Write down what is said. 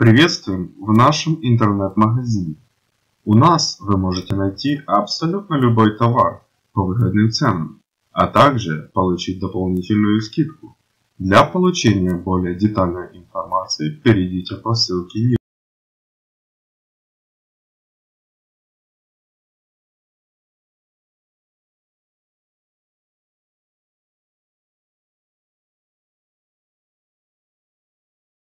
Приветствуем в нашем интернет-магазине. У нас вы можете найти абсолютно любой товар по выгодным ценам, а также получить дополнительную скидку. Для получения более детальной информации перейдите по ссылке ниже.